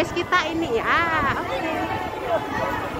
base kita ini ya. Oke. Okay.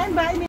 can by me.